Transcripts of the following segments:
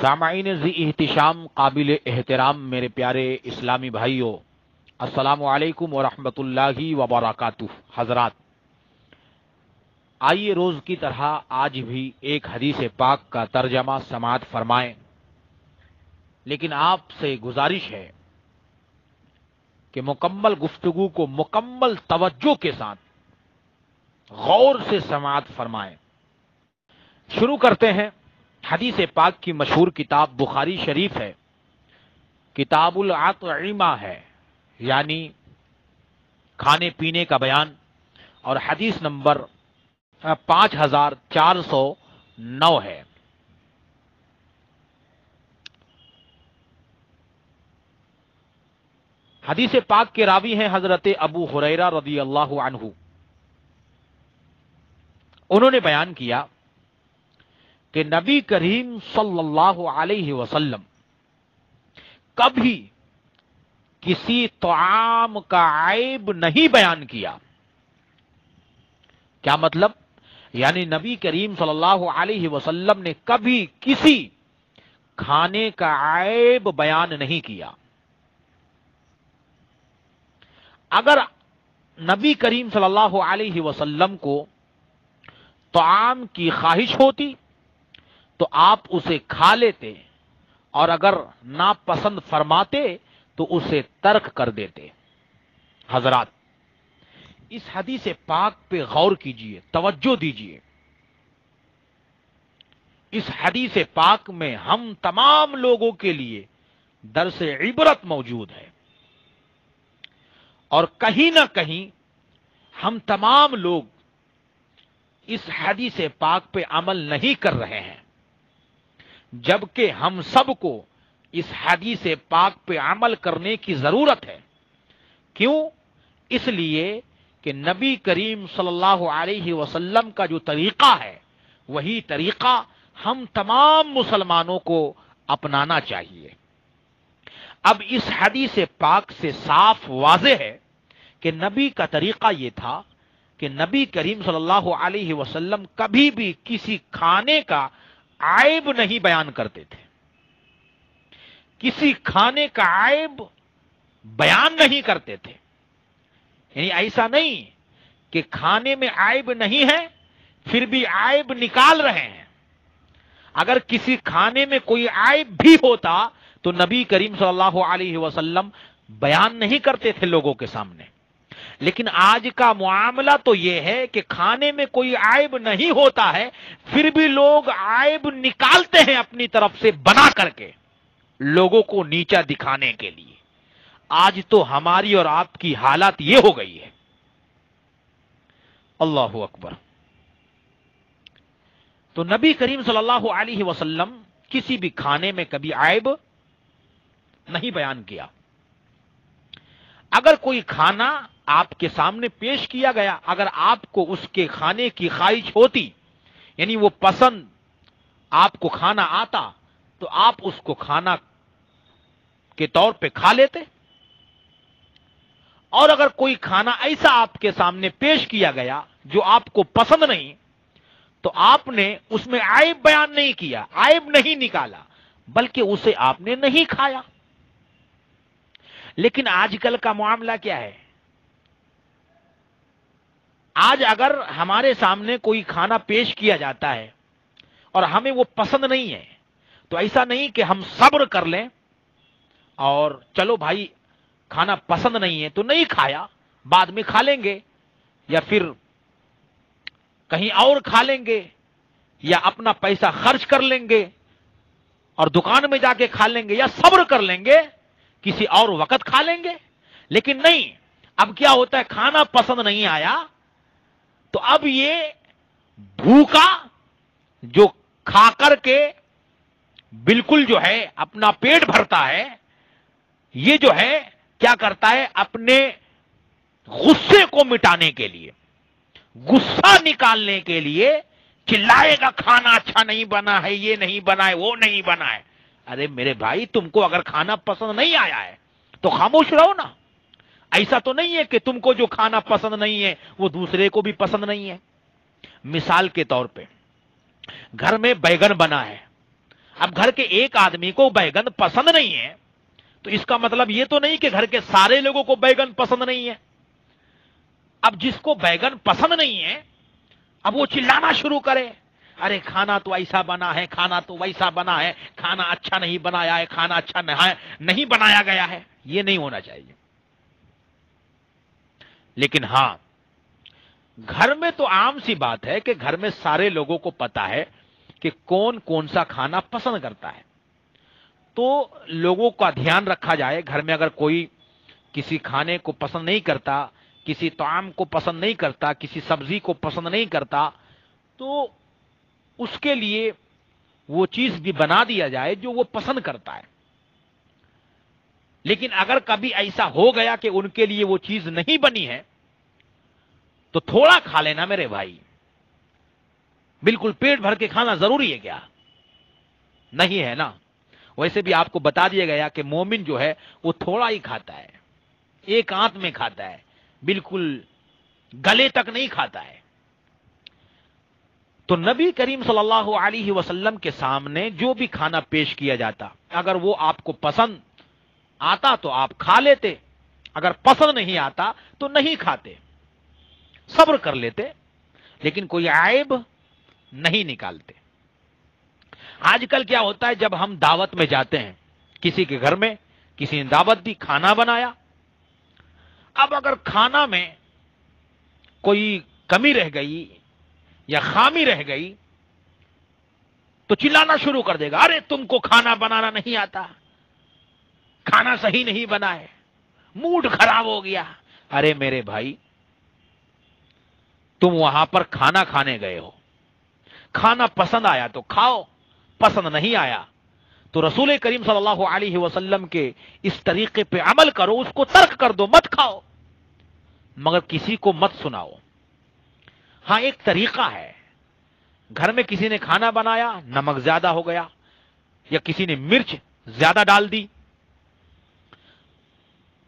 سامعین زی احتشام قابل احترام میرے پیارے اسلامی بھائیوں السلام علیکم ورحمۃ اللہ وبرکاتہ۔ حضرات، آئیے روز کی طرح آج بھی ایک حدیث پاک کا ترجمہ سماعت فرمائیں۔ لیکن آپ سے گزارش ہے کہ مکمل گفتگو کو مکمل توجہ کے ساتھ غور سے سماعت فرمائیں۔ شروع کرتے ہیں۔ حدیث پاک کی مشہور کتاب بخاری شریف ہے۔ کتاب العطعمہ ہے یعنی کھانے پینے کا بیان۔ اور حدیث نمبر پانچ ہزار چار سو نو ہے۔ حدیث پاک کے راوی ہیں حضرت ابو حریرا رضی اللہ عنہ۔ انہوں نے بیان کیا کہ نبی کریم صلی اللہ علیہ وسلم کبھی کسی طعام کا عیب نہیں بیان کیا۔ کیا مطلب؟ یعنی نبی کریم صلی اللہ علیہ وسلم نے کبھی کسی کھانے کا عیب بیان نہیں کیا۔ اگر نبی کریم صلی اللہ علیہ وسلم کو طعام کی خواہش ہوتی تو آپ اسے کھا لیتے اور اگر ناپسند فرماتے تو اسے ترک کر دیتے۔ حضرات، اس حدیث پاک پہ غور کیجیے، توجہ دیجیے۔ اس حدیث پاک میں ہم تمام لوگوں کے لیے درس عبرت موجود ہے۔ اور کہیں نہ کہیں ہم تمام لوگ اس حدیث پاک پہ عمل نہیں کر رہے ہیں۔ جبکہ ہم سب کو اس حدیث پاک پہ عمل کرنے کی ضرورت ہے۔ کیوں؟ اس لیے کہ نبی کریم صلی اللہ علیہ وسلم کا جو طریقہ ہے، وہی طریقہ ہم تمام مسلمانوں کو اپنانا چاہیے۔ اب اس حدیث پاک سے صاف واضح ہے کہ نبی کا طریقہ یہ تھا کہ نبی کریم صلی اللہ علیہ وسلم کبھی بھی کسی کھانے کا عائب نہیں بیان کرتے تھے۔ کسی کھانے کا عائب بیان نہیں کرتے تھے۔ یعنی ایسا نہیں کہ کھانے میں عائب نہیں ہے پھر بھی عائب نکال رہے ہیں۔ اگر کسی کھانے میں کوئی عائب بھی ہوتا تو نبی کریم صلی اللہ علیہ وسلم بیان نہیں کرتے تھے لوگوں کے سامنے۔ لیکن آج کا معاملہ تو یہ ہے کہ کھانے میں کوئی عائب نہیں ہوتا ہے، پھر بھی لوگ عائب نکالتے ہیں اپنی طرف سے بنا کر کے لوگوں کو نیچا دکھانے کے لیے۔ آج تو ہماری اور آپ کی حالات یہ ہو گئی ہے۔ اللہ اکبر۔ تو نبی کریم صلی اللہ علیہ وسلم کسی بھی کھانے میں کبھی عائب نہیں بیان کیا۔ اگر کوئی کھانا آپ کے سامنے پیش کیا گیا، اگر آپ کو اس کے کھانے کی خواہش ہوتی یعنی وہ پسند آپ کو کھانا آتا، تو آپ اس کو کھانا کے طور پہ کھا لیتے۔ اور اگر کوئی کھانا ایسا آپ کے سامنے پیش کیا گیا جو آپ کو پسند نہیں، تو آپ نے اس میں عائب بیان نہیں کیا عائب نہیں نکالا، بلکہ اسے آپ نے نہیں کھایا۔ لیکن آج کل کا معاملہ کیا ہے؟ آج اگر ہمارے سامنے کوئی کھانا پیش کیا جاتا ہے اور ہمیں وہ پسند نہیں ہے، تو ایسا نہیں کہ ہم صبر کر لیں اور چلو بھائی، کھانا پسند نہیں ہے تو نہیں کھایا، بعد میں کھا لیں گے یا پھر کہیں اور کھا لیں گے یا اپنا پیسہ خرچ کر لیں گے اور دکان میں جا کے کھا لیں گے یا صبر کر لیں گے۔ کسی اور وقت کھا لیں گے؟ لیکن نہیں، اب کیا ہوتا ہے؟ کھانا پسند نہیں آیا، تو اب یہ بھوکا جو کھا کر کے بالکل جو ہے، اپنا پیٹ بھرتا ہے، یہ جو ہے، کیا کرتا ہے؟ اپنے غصے کو مٹانے کے لیے، غصہ نکالنے کے لیے، چلائے گا کھانا اچھا نہیں بنا ہے، یہ نہیں بنا ہے، وہ نہیں بنا ہے۔ ارے میرے بھائی، تم کو اگر کھانا پسند نہیں آیا ہے، تو خاموش رہو نا۔ ایسا تو نہیں ہے کہ تم کو جو کھانا پسند نہیں ہے، وہ دوسرے کو بھی پسند نہیں ہے۔ مثال کے طور پہ، گھر میں بیگن بنا ہے۔ اب گھر کے ایک آدمی کو بیگن پسند نہیں ہے، تو اس کا مطلب یہ تو نہیں کہ گھر کے سارے لوگوں کو بیگن پسند نہیں ہے۔ اب جس کو بیگن پسند نہیں ہے، اب وہ چلانا شروع کرے۔ ارے کھانا تو ایسا بنا ہے، کھانا تو ویسا بنا ہے۔ کھانا اچھا نہیں بنایا ہے، کھانا اچھا نہیں بنایا گیا ہے۔ یہ نہیں ہونا چاہیے۔ لیکن ہاں گھر میں تو عام سی بات ہے کہ گھر میں سارے لوگوں کو پتا ہے کہ کون کون سا کھانا پسند کرتا ہے۔ تو لوگوں کا دھیان رکھا جائے، گھر میں اگر کوئی کسی کھانے کو پسند نہیں کرتا، کسی تعام کو پسند نہیں کرتا، کسی سبزی کو پسند نہیں کرتا، تو اس کے لیے وہ چیز بھی بنا دیا جائے جو وہ پسند کرتا ہے۔ لیکن اگر کبھی ایسا ہو گیا کہ ان کے لیے وہ چیز نہیں بنی ہے، تو تھوڑا کھا لینا میرے بھائی۔ بالکل پیٹ بھر کے کھانا ضروری ہے کیا؟ نہیں ہے نا۔ ویسے بھی آپ کو بتا دیا گیا کہ مومن جو ہے، وہ تھوڑا ہی کھاتا ہے۔ ایک آنت میں کھاتا ہے۔ بالکل گلے تک نہیں کھاتا ہے۔ تو نبی کریم صلی اللہ علیہ وسلم کے سامنے جو بھی کھانا پیش کیا جاتا، اگر وہ آپ کو پسند آتا تو آپ کھا لیتے، اگر پسند نہیں آتا تو نہیں کھاتے، صبر کر لیتے، لیکن کوئی عیب نہیں نکالتے۔ آج کل کیا ہوتا ہے، جب ہم دعوت میں جاتے ہیں، کسی کے گھر میں کسی نے دعوت دی، کھانا بنایا، اب اگر کھانا میں کوئی کمی رہ گئی یا خامی رہ گئی تو چلانا شروع کر دے گا۔ ارے، تم کو کھانا بنانا نہیں آتا۔ کھانا صحیح نہیں بنا ہے۔ موڈ خراب ہو گیا۔ ارے میرے بھائی، تم وہاں پر کھانا کھانے گئے ہو۔ کھانا پسند آیا تو کھاؤ، پسند نہیں آیا تو رسول کریم صلی اللہ علیہ وسلم کے اس طریقے پہ عمل کرو، اس کو ترک کر دو، مت کھاؤ۔ مگر کسی کو مت سناؤ۔ ہاں ایک طریقہ ہے۔ گھر میں کسی نے کھانا بنایا، نمک زیادہ ہو گیا، یا کسی نے مرچ زیادہ ڈال دی،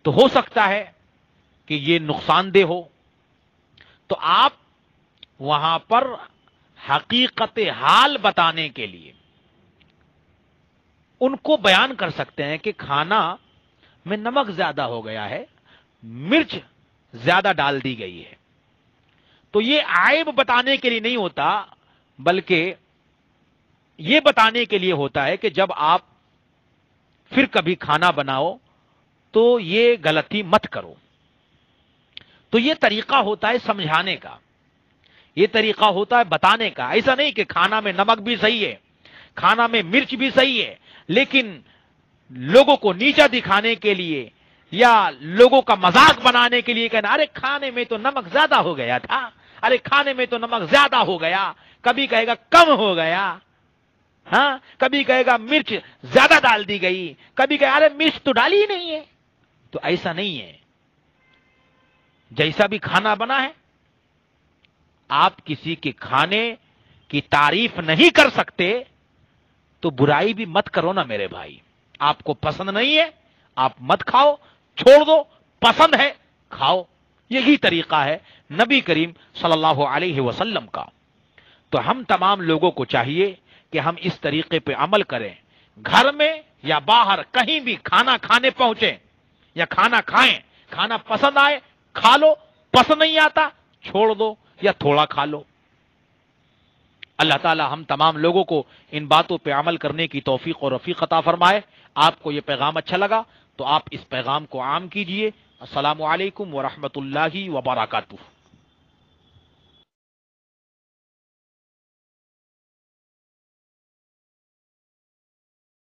تو ہو سکتا ہے کہ یہ نقصان دہ ہو۔ تو آپ وہاں پر حقیقت حال بتانے کے لیے ان کو بیان کر سکتے ہیں کہ کھانا میں نمک زیادہ ہو گیا ہے، مرچ زیادہ ڈال دی گئی ہے۔ تو یہ عائب بتانے کے لیے نہیں ہوتا، بلکہ یہ بتانے کے لیے ہوتا ہے کہ جب آپ پھر کبھی کھانا بناؤ تو یہ غلطی مت کرو۔ تو یہ طریقہ ہوتا ہے سمجھانے کا۔ یہ طریقہ ہوتا ہے بتانے کا۔ ایسا نہیں کہ کھانا میں نمک بھی صحیح ہے، کھانا میں مرچ بھی صحیح ہے، لیکن لوگوں کو نیچا دکھانے کے لیے یا لوگوں کا مذاق بنانے کے لیے کہنا، ارے کھانے میں تو نمک زیادہ ہو گیا تھا، ارے کھانے میں تو نمک زیادہ ہو گیا، کبھی کہے گا کم ہو گیا ہاں؟ کبھی کہے گا مرچ زیادہ ڈال دی گئی، کبھی کہے، ارے مرچ تو ڈالی ہی نہیں ہے۔ تو ایسا نہیں ہے۔ جیسا بھی کھانا بنا ہے، آپ کسی کے کھانے کی تعریف نہیں کر سکتے، تو برائی بھی مت کرو نا میرے بھائی۔ آپ کو پسند نہیں ہے، آپ مت کھاؤ چھوڑ دو، پسند ہے، کھاؤ۔ یہی طریقہ ہے نبی کریم صلی اللہ علیہ وسلم کا۔ تو ہم تمام لوگوں کو چاہیے کہ ہم اس طریقے پہ عمل کریں۔ گھر میں یا باہر کہیں بھی کھانا کھانے پہنچے یا کھانا کھائیں، کھانا پسند آئے، کھا لو، پسند نہیں آتا، چھوڑ دو یا تھوڑا کھا لو۔ اللہ تعالی ہم تمام لوگوں کو ان باتوں پہ عمل کرنے کی توفیق اور رفیق عطا فرمائے۔ آپ کو یہ پیغام اچھا لگا تو آپ اس پیغام کو عام کیجیے۔ السلام علیکم ورحمۃ اللہ وبرکاتہ۔